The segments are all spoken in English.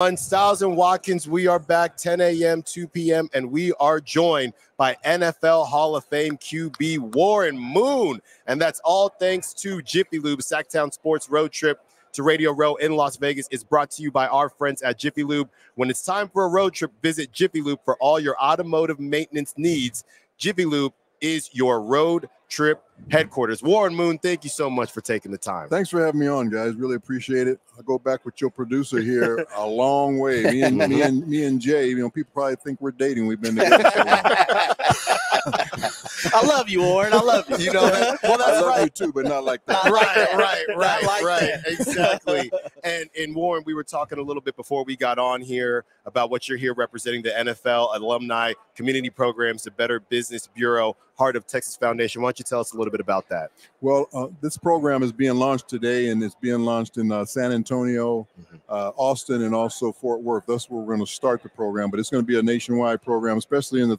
on Stiles and Watkins. We are back 10 a.m., 2 p.m., and we are joined by NFL Hall of Fame QB Warren Moon. And that's all thanks to Jiffy Lube, Sactown Sports Road Trip to Radio Row in Las Vegas is brought to you by our friends at Jiffy Lube. When it's time for a road trip, visit Jiffy Lube for all your automotive maintenance needs. Jiffy Lube is your road trip headquarters. Warren Moon, thank you so much for taking the time. Thanks for having me on, guys. Really appreciate it. I go back with your producer here a long way. Me and me and me and Jay. You know, people probably think we're dating. We've been together. I love you, Warren. I love you. You know, that, well, that's I love right. you too, but not like that. right, right, right, like right. that. Exactly. And and Warren, we were talking a little bit before we got on here about what you're here representing the NFL alumni community programs, the Better Business Bureau, Heart of Texas Foundation. Why don't you tell us a little bit about that? Well, uh, this program is being launched today, and it's being launched in uh, San Antonio, Mhm. uh, Austin, and also Fort Worth. That's where we're going to start the program, but it's going to be a nationwide program, especially in the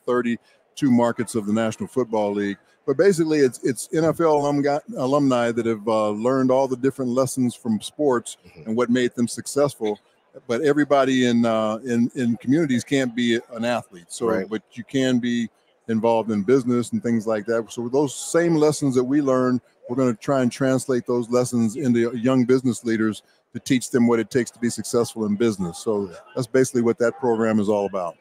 32 markets of the National Football League. But basically, it's it's NFL alumni, alumni that have uh, learned all the different lessons from sports Mhm. and what made them successful. But everybody in uh, in in communities can't be an athlete. So, Right. but you can be involved in business and things like that. So those same lessons that we learned, we're going to try and translate those lessons into young business leaders to teach them what it takes to be successful in business. So that's basically what that program is all about.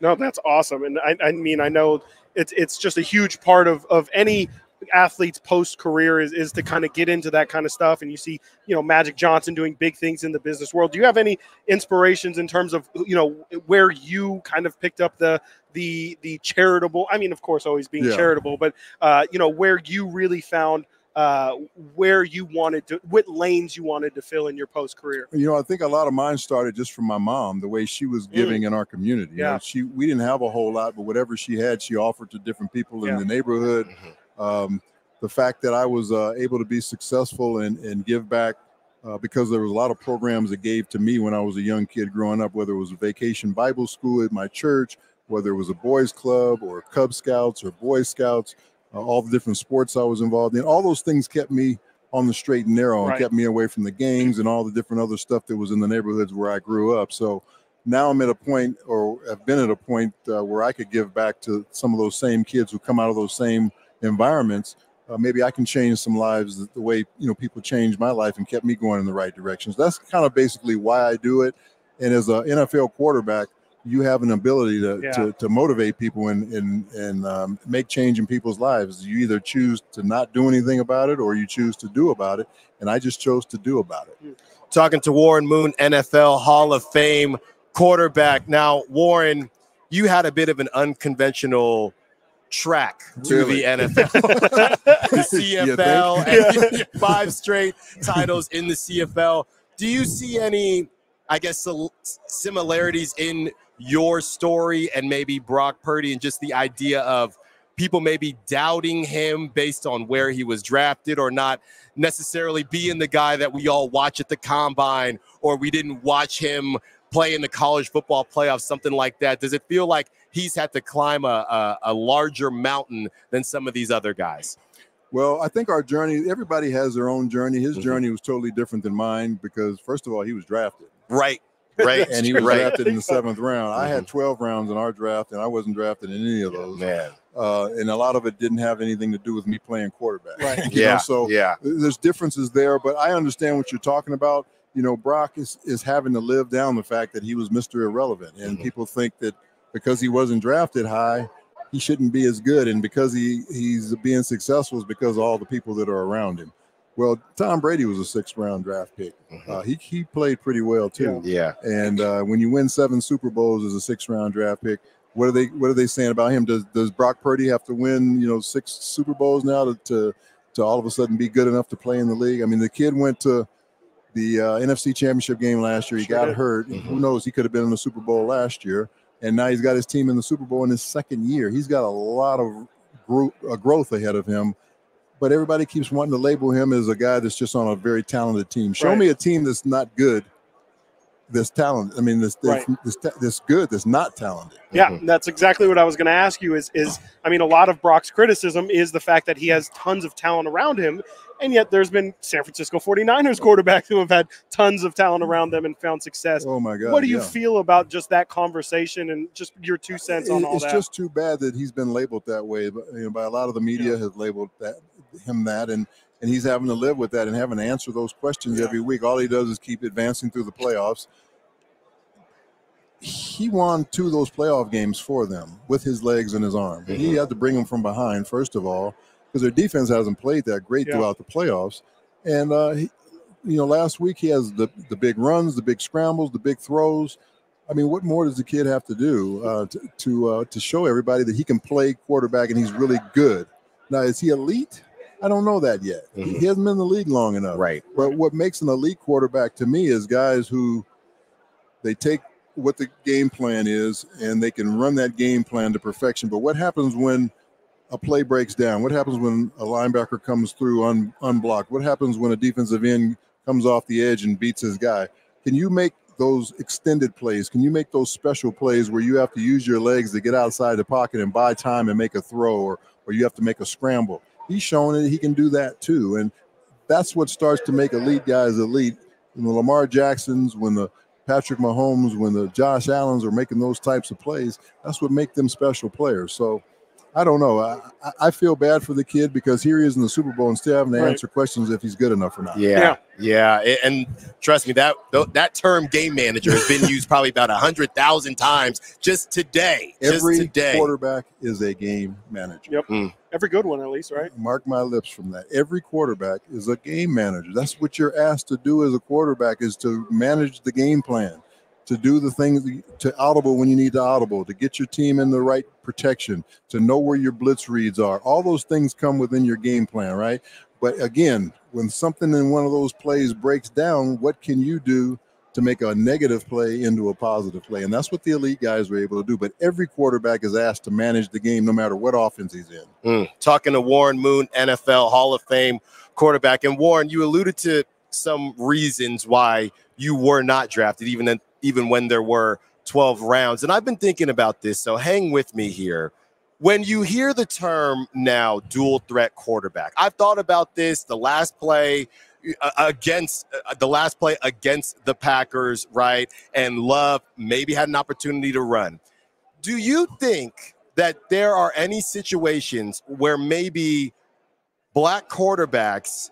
No, that's awesome. And I, I mean, I know it's it's just a huge part of of any athlete's post career is, is to kind of get into that kind of stuff. And you see, you know, Magic Johnson doing big things in the business world. Do you have any inspirations in terms of you know where you kind of picked up the the the charitable? I mean, of course, always being Yeah. charitable, but uh, you know where you really found uh, where you wanted to, what lanes you wanted to fill in your post career. You know, I think a lot of mine started just from my mom, the way she was giving in our community. You know, Yeah. she we didn't have a whole lot, but whatever she had, she offered to different people in Yeah. the neighborhood. Mhm. Um, the fact that I was uh, able to be successful and, and give back uh, because there was a lot of programs that gave to me when I was a young kid growing up, whether it was a vacation Bible school at my church, whether it was a boys club or Cub Scouts or Boy Scouts, uh, all the different sports I was involved in. All those things kept me on the straight and narrow and Right. kept me away from the gangs and all the different other stuff that was in the neighborhoods where I grew up. So now I'm at a point, or have been at a point, uh, where I could give back to some of those same kids who come out of those same environments. Uh, maybe I can change some lives the, the way you know people changed my life and kept me going in the right directions. That's kind of basically why I do it. And as an NFL quarterback, you have an ability to Yeah. to, to motivate people and and and um, make change in people's lives. You either choose to not do anything about it, or you choose to do about it. And I just chose to do about it. Talking to Warren Moon, NFL Hall of Fame quarterback. Now, Warren, you had a bit of an unconventional track to Really? the NFL, the CFL, and five straight titles in the CFL. Do you see any, I guess, similarities in your story and maybe Brock Purdy and just the idea of people maybe doubting him based on where he was drafted or not necessarily being the guy that we all watch at the combine or we didn't watch him play in the college football playoffs, something like that? Does it feel like he's had to climb a, a, a larger mountain than some of these other guys? Well, I think our journey. Everybody has their own journey. His Mhm. journey was totally different than mine because, first of all, he was drafted. Right, right, and he was right. drafted in the seventh round. I had 12 rounds in our draft, and I wasn't drafted in any of those. Man, Uh, and a lot of it didn't have anything to do with me playing quarterback. Right. You know, yeah, so yeah, there's differences there, but I understand what you're talking about. You know, Brock is is having to live down the fact that he was Mr. Irrelevant, and Mhm. people think that because he wasn't drafted high, he shouldn't be as good, and because he he's being successful is because of all the people that are around him. Well, Tom Brady was a sixth round draft pick. Mhm. Uh, he he played pretty well too. yeah. And uh, when you win seven Super Bowls as a six round draft pick, what are they what are they saying about him? Does does Brock Purdy have to win, you know, six Super Bowls now to to, to all of a sudden be good enough to play in the league? I mean, the kid went to the uh, NFC Championship game last year. He Sure got did. hurt. Mhm. Who knows? He could have been in the Super Bowl last year, and now he's got his team in the Super Bowl in his second year. He's got a lot of gro- uh, growth ahead of him. But everybody keeps wanting to label him as a guy that's just on a very talented team. Show Right. me a team that's not good this talent. I mean, this this, Right. this this good. That's not talented. Yeah, Mhm. that's exactly what I was going to ask you. Is is I mean, a lot of Brock's criticism is the fact that he has tons of talent around him, And yet there's been San Francisco 49ers quarterbacks who have had tons of talent around them and found success. Oh my God! what do you yeah. feel about just that conversation and just your two cents on It- all it's that? just too bad that he's been labeled that way. But you know, by a lot of the media has labeled that him that, and and he's having to live with that and having to answer those questions Yeah. every week. All he does is keep advancing through the playoffs. He won two of those playoff games for them with his legs and his arm. He Mm-hmm. had to bring them from behind first of all because their defense hasn't played that great Yeah. throughout the playoffs. And uh, he, you know, last week he has the the big runs, the big scrambles, the big throws. I mean, what more does the kid have to do uh, to to, uh, to show everybody that he can play quarterback and he's really good? Now, is he elite? I don't know that yet. He- Mhm. He hasn't been in the league long enough. Right. But what makes an elite quarterback to me is guys who they take what the game plan is and they can run that game plan to perfection. But what happens when a play breaks down? What happens when a linebacker comes through un, unblocked? What happens when a defensive end comes off the edge and beats his guy? Can you make those extended plays? Can you make those special plays where you have to use your legs to get outside the pocket and buy time and make a throw or or you have to make a scramble? He's shown that he can do that too. And that's what starts to make elite guys elite. When the Lamar Jacksons, when the Patrick Mahomes, when the Josh Allens are making those types of plays, that's what make them special players. So I don't know. I, I- I feel bad for the kid because here he is in the Super Bowl and still having to Right. answer questions if he's good enough or not. Yeah, yeah, A- and trust me that that term "game manager" has been used probably about a hundred thousand times just today. Every just today. quarterback is a game manager. Yep. Mm. Every good one, at least, right? Mark my lips from that. Every quarterback is a game manager. That's what you're asked to do as a quarterback is to manage the game plan, to do the things to audible when you need to audible, to get your team in the right protection, to know where your blitz reads are. All those things come within your game plan, right? But again, when something in one of those plays breaks down, what can you do to make a negative play into a positive play? And that's what the elite guys were able to do. But every quarterback is asked to manage the game no matter what offense he's in. Mm. Talking to Warren Moon, NFL Hall of Fame quarterback, and Warren, you alluded to some reasons why you were not drafted, even even when there were 12 rounds. And I've been thinking about this, so hang with me here. When you hear the term now, dual threat quarterback, I've thought about this. The last play uh, against uh, the last play against the Packers, right? And Love maybe had an opportunity to run. Do you think that there are any situations where maybe black quarterbacks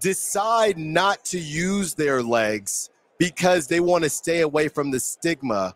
decide not to use their legs because they want to stay away from the stigma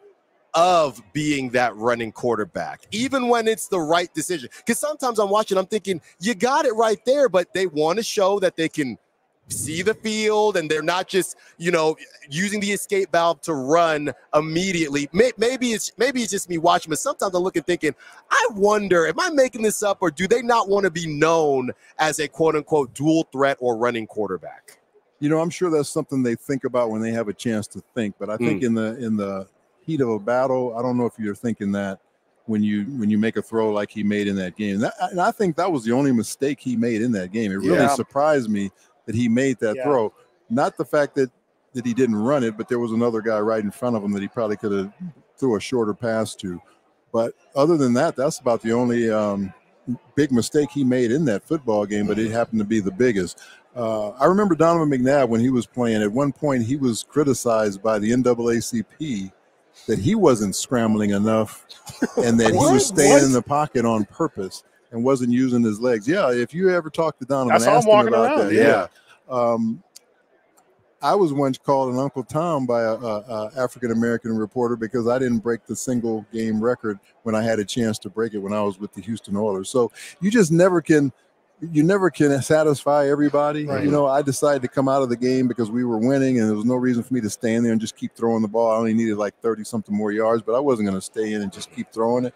of being that running quarterback, even when it's the right decision? Because sometimes I'm watching, I'm thinking, you got it right there, but they want to show that they can see the field and they're not just you know using the escape valve to run immediately maybe it's maybe it's just me watching but sometimes i'm looking thinking i wonder am i making this up or do they not want to be known as a quote unquote dual threat or running quarterback You know, I'm sure that's something they think about when they have a chance to think. But I think in the in the heat of a battle, I don't know if you're thinking that when you when you make a throw like he made in that game. That, and I think that was the only mistake he made in that game. It really Yeah. surprised me that he made that Yeah. throw. Not the fact that that he didn't run it, but there was another guy right in front of him that he probably could have threw a shorter pass to. But other than that, that's about the only um, big mistake he made in that football game. But it happened to be the biggest. Uh, I remember Donovan McNabb when he was playing. At one point, he was criticized by the NAACP that he wasn't scrambling enough and that he was staying What? in the pocket on purpose and wasn't using his legs. Yeah, if you ever talk to Donovan, ask him walking around, that. yeah. Um, I was once called an Uncle Tom by a, a, a African American reporter because I didn't break the single game record when I had a chance to break it when I was with the Houston Oilers. So you just never can you never can satisfy everybody. Right. You know, I decided to come out of the game because we were winning and there was no reason for me to stand there and just keep throwing the ball. I only needed like 30 something more yards, but I wasn't going to stay in and just keep throwing it.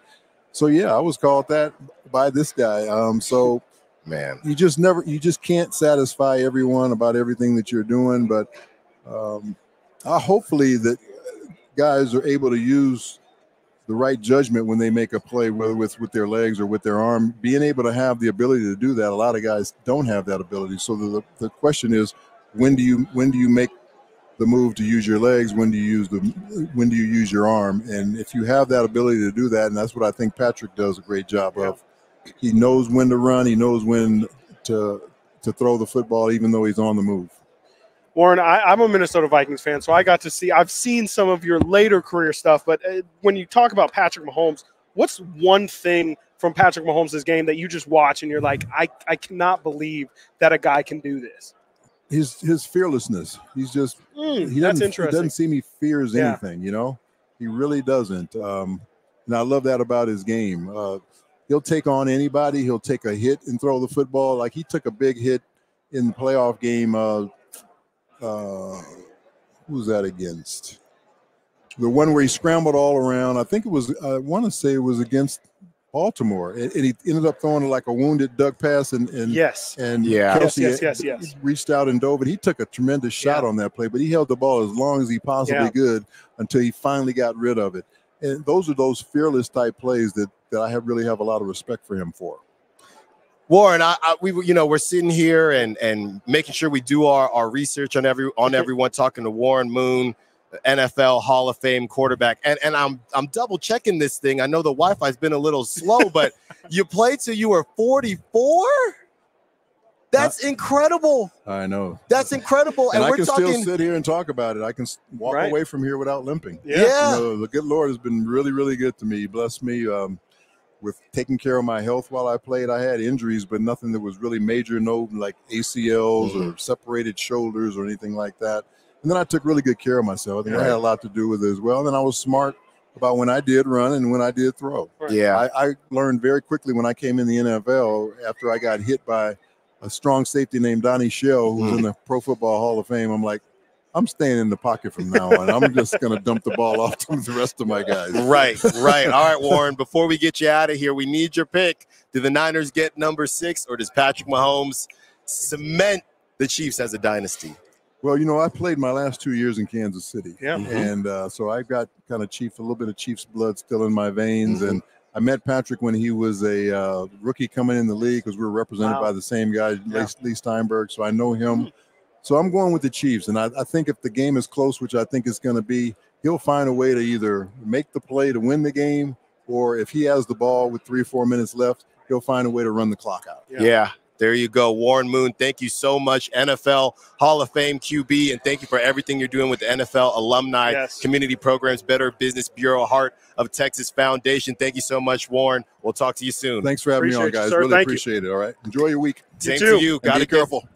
So yeah, I was called that by this guy. Um, so man. You just never you just can't satisfy everyone about everything that you're doing but um I hopefully that guys are able to use the right judgment when they make a play whether with with their legs or with their arm. Being able to have the ability to do that a lot of guys don't have that ability. So the, the question is when do you when do you make the move to use your legs? When do you use the when do you use your arm? And if you have that ability to do that and that's what i think patrick does a great job of he knows when to run he knows when to to throw the football even though he's on the move. Warren, I, I'm a Minnesota Vikings fan, so I got to see. I've seen some of your later career stuff, but uh, when you talk about Patrick Mahomes, what's one thing from Patrick Mahomes' game that you just watch and you're like, I, I cannot believe that a guy can do this? His his fearlessness. He's just Mm, he doesn't, interesting. He doesn't seem he fears Yeah. anything. You know, he really doesn't. Um, and I love that about his game. Uh, he'll take on anybody. He'll take a hit and throw the football. Like he took a big hit in the playoff game. Uh, uh, who was that against? The one where he scrambled all around. I think it was. I want to say it was against Baltimore, and, and he ended up throwing like a wounded duck pass, and and yes. and Yeah. Yes, Kelce yes, yes, yes. reached out and dove, and he took a tremendous shot Yeah. on that play. But he held the ball as long as he possibly Yeah. could until he finally got rid of it. And those are those fearless type plays that that I have really have a lot of respect for him for. Warren, I, I we you know we're sitting here and and making sure we do our, our research on every on everyone talking to Warren Moon, NFL Hall of Fame quarterback, and and I'm I'm double checking this thing. I know the Wi-Fi's been a little slow, but you played till you were 44. That's incredible. I know, That's incredible, and, and, I we're can talking. still sit here and talk about it. I can walk Right. away from here without limping. Yeah. yeah. You know, the good Lord has been really, really good to me. He blessed me um, with taking care of my health while I played. I had injuries, but nothing that was really major, no like ACLs or separated shoulders or anything like that. And then I took really good care of myself. I think that had a lot to do with it as well. And then I was smart about when I did run and when I did throw. Yeah. I, I learned very quickly when I came in the NFL after I got hit by a strong safety named Donnie Shell, who's in the Pro Football Hall of Fame. I'm like, I'm staying in the pocket from now on. I'm just going to dump the ball off to the rest of my guys. Right, right. All right, Warren, before we get you out of here, we need your pick. Do the Niners get number six, or does Patrick Mahomes cement the Chiefs as a dynasty? Well, you know, I played my last two years in Kansas City. Yeah. And uh, so I've got kind of Chief, a little bit of Chiefs blood still in my veins. Mhm. And I met Patrick when he was a uh, rookie coming in the league because we were represented Wow. by the same guy, Yeah. Leigh, Leigh Steinberg. So I know him. So I'm going with the Chiefs. And I, I think if the game is close, which I think it's going to be, he'll find a way to either make the play to win the game, or if he has the ball with three or four minutes left, he'll find a way to run the clock out. Yeah. Yeah. There you go. Warren Moon, thank you so much. NFL Hall of Fame QB, and thank you for everything you're doing with the NFL alumni Yes. community programs, Better Business Bureau, Heart of Texas Foundation. Thank you so much, Warren. We'll talk to you soon. Thanks for having me on, Appreciate you, guys. Really Thank you. appreciate it. All right. Enjoy your week. Same too. to you. Gotta be get- careful.